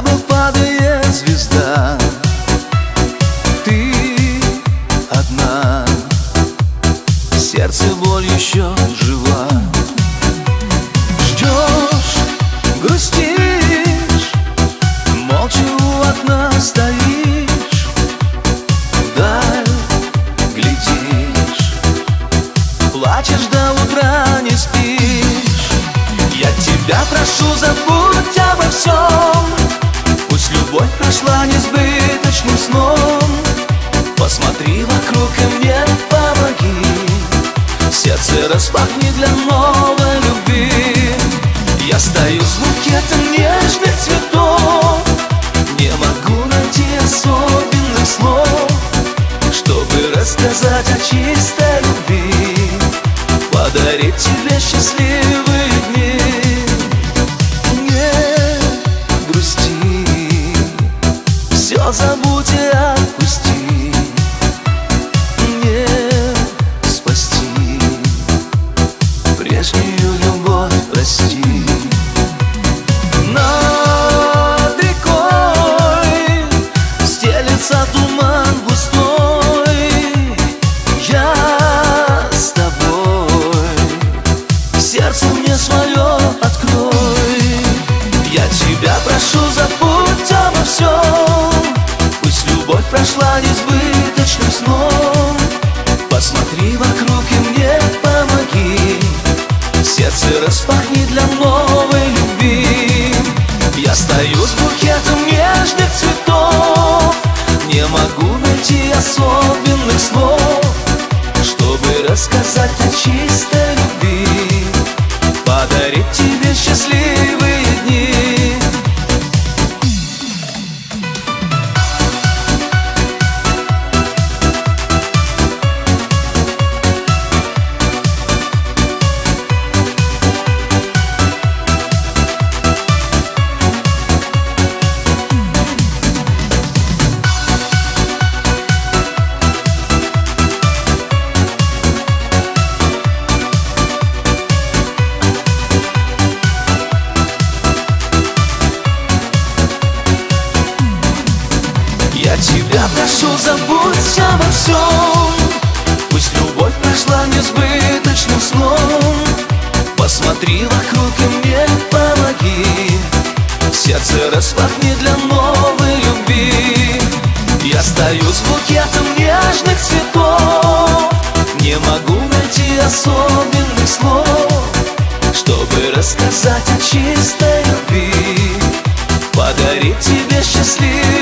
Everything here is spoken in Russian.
небо падает звезда. Ты одна. Сердце боль еще жива. Ждешь, грустишь Молча у окна стоишь Вдаль глядишь Плачешь до утра, не спишь. Я тебя прошу, забудь обо всем любовь прошла несбыточным сном. Посмотри вокруг и мне помоги. Сердце распахни для новой любви. Я стою с букетом нежных цветов. Не могу найти особенных слов Чтобы рассказать о чистой любви. Подарить тебе счастливые дни стелется туман густой. Я с тобой, сердце мне свое открой. Я тебя прошу, забудь обо всем. Пусть любовь прошла несбыточным сном. Посмотри вокруг и мне помоги. Сердце распахни для новой любви. Я стою с букетом найти Я тебя прошу, забудь обо всем Пусть любовь прошла несбыточным сном. Посмотри вокруг и мне помоги. Сердце распахни для новой любви. Я стою с букетом нежных цветов. Не могу найти особенных слов Чтобы рассказать о чистой любви. Подарить тебе счастливые